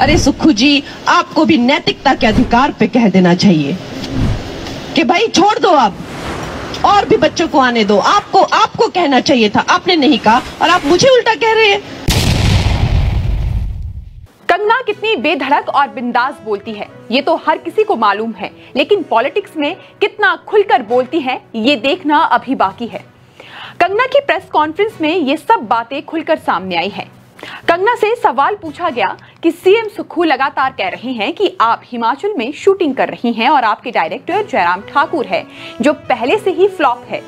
अरे सुखू जी, आपको भी नैतिकता के अधिकार पे कह देना चाहिए। कि भाई छोड़ दो अब और भी बच्चों को आने दो। आपको आपको कहना चाहिए था, आपने नहीं कहा, और आप मुझे उल्टा कह रहे हैं। कंगना कितनी बेधड़क और बिंदास बोलती है, ये तो हर किसी को मालूम है, लेकिन पॉलिटिक्स में कितना खुलकर बोलती है, ये देखना अभी बाकी है। कंगना की प्रेस कॉन्फ्रेंस में ये सब बातें खुलकर सामने आई है। कंगना से सवाल पूछा गया कि सीएम सुखू लगातार कह रहे हैं कि आप हिमाचल में शूटिंग कर रही हैं और आपके डायरेक्टर जयराम ठाकुर है, जो पहले से ही फ्लॉप है।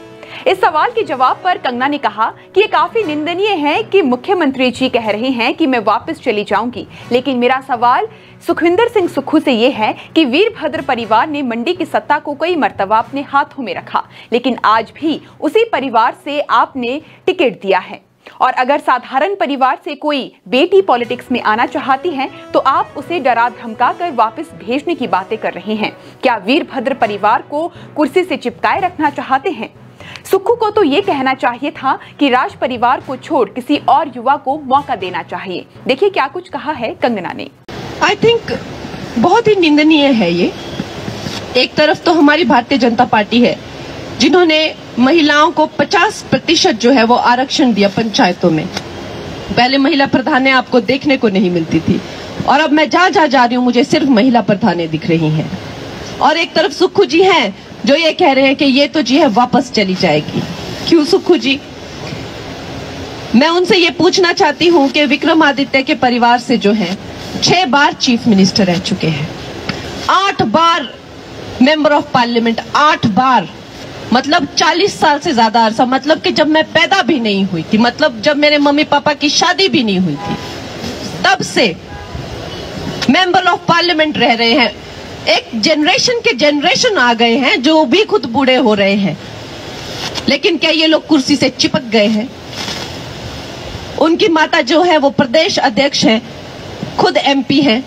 इस सवाल के जवाब पर कंगना ने कहा कि ये काफ़ी निंदनीय है कि मुख्यमंत्री जी कह रहे हैं कि मैं वापस चली जाऊँगी। लेकिन मेरा सवाल सुखविंदर सिंह सुक्खू से ये है कि वीरभद्र परिवार ने मंडी की सत्ता को कई मरतबा अपने हाथों में रखा, लेकिन आज भी उसी परिवार से आपने टिकट दिया है। और अगर साधारण परिवार से कोई बेटी पॉलिटिक्स में आना चाहती है तो आप उसे डरा धमका कर वापस भेजने की बातें कर रहे हैं। क्या वीरभद्र परिवार को कुर्सी से चिपकाए रखना चाहते हैं? सुक्खू को तो ये कहना चाहिए था कि राज परिवार को छोड़ किसी और युवा को मौका देना चाहिए। देखिए क्या कुछ कहा है कंगना ने। आई थिंक बहुत ही निंदनीय है ये। एक तरफ़ तो हमारी भारतीय जनता पार्टी है, जिन्होंने महिलाओं को 50 प्रतिशत जो है वो आरक्षण दिया पंचायतों में। पहले महिला प्रधानें आपको देखने को नहीं मिलती थी। और अब मैं जहाँ जहाँ जा रही हूँ, मुझे सिर्फ़ महिला प्रधानें दिख रही हैं। और एक तरफ़ सुखू जी हैं, जो ये कह रहे हैं कि ये तो जी है, वापस चली जाएगी। क्यों सुखू जी? मैं उनसे ये पूछना चाहती हूँ कि विक्रमादित्य के परिवार से जो है, छह बार चीफ मिनिस्टर रह चुके हैं। आठ बार मेंबर ऑफ़ पार्लियामेंट, आठ बार मतलब 40 साल से ज़्यादा अरसा मतलब कि जब मैं पैदा भी नहीं हुई थी मतलब जब मेरे मम्मी पापा की शादी भी नहीं हुई थी, तब से मेंबर ऑफ़ पार्लियामेंट रह रहे हैं। एक जनरेशन के जनरेशन आ गए हैं जो भी खुद बूढ़े हो रहे हैं। लेकिन क्या ये लोग कुर्सी से चिपक गए हैं? उनकी माता जो है, वो प्रदेश अध्यक्ष है, खुद एमपी हैं,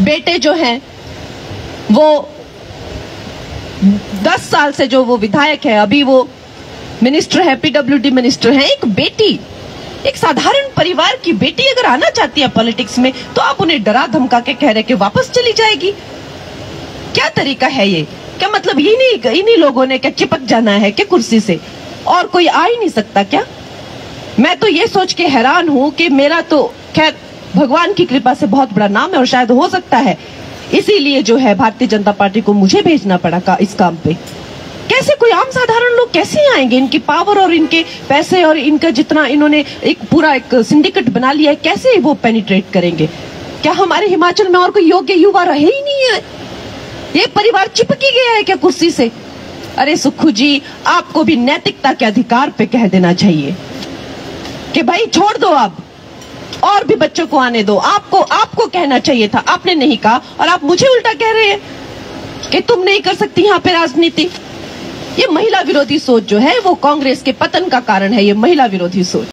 बेटे जो हैं, वो दस साल से जो वो विधायक है, अभी वो मिनिस्टर है, पीडब्ल्यूडी मिनिस्टर है, एक बेटी, एक साधारण परिवार की बेटी अगर आना चाहती है पॉलिटिक्स में तो आप उन्हें डरा धमका के कह रहे कि वापस चली जाएगी। क्या तरीका है ये? क्या मतलब इन्हीं इन्हीं लोगों ने क्या चिपक जाना है क्या कुर्सी से? और कोई आ ही नहीं सकता क्या? मैं तो ये सोच के हैरान हूँ कि मेरा तो खैर, भगवान की कृपा से बहुत बड़ा नाम है और शायद हो सकता है इसीलिए जो है भारतीय जनता पार्टी को मुझे भेजना पड़ा का इस काम पे। कैसे कोई आम साधारण लोग कैसे आएँगे? इनकी पावर और इनके पैसे और इनका जितना इन्होंने एक पूरा एक सिंडिकेट बना लिया है, कैसे वो पेनिट्रेट करेंगे? क्या हमारे हिमाचल में और कोई योग्य युवा रहे ही नहीं है? ये परिवार चिपकी गया है क्या कुर्सी से? अरे सुखू जी, आपको भी नैतिकता के अधिकार पे कह देना चाहिए कि भाई छोड़ दो अब और भी बच्चों को आने दो। आपको आपको कहना चाहिए था, आपने नहीं कहा, और आप मुझे उल्टा कह रहे हैं कि तुम नहीं कर सकती यहाँ पे राजनीति। ये महिला विरोधी सोच जो है, वो कांग्रेस के पतन का कारण है, ये महिला विरोधी सोच।